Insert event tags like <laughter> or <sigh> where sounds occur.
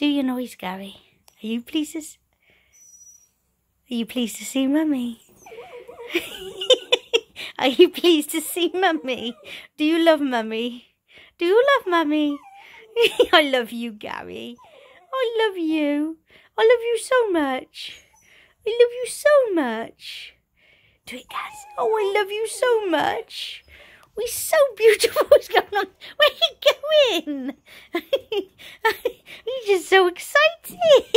Do your noise, Gary. Are you pleased to... Are you pleased to see Mummy? <laughs> Are you pleased to see Mummy? Do you love Mummy? Do you love Mummy? <laughs> I love you, Gary. I love you. I love you so much. I love you so much. Do it, Gaz. Oh, I love you so much. We're so beautiful. <laughs> What's going on? Where are you going? so exciting!